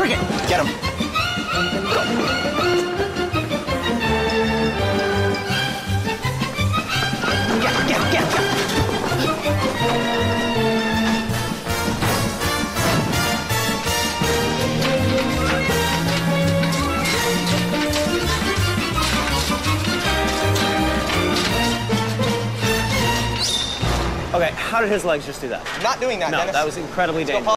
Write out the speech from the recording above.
Cricket, get him. Get, get, get, get. Okay, how did his legs just do that? Not doing that, No, Dennis. that was incredibly dangerous.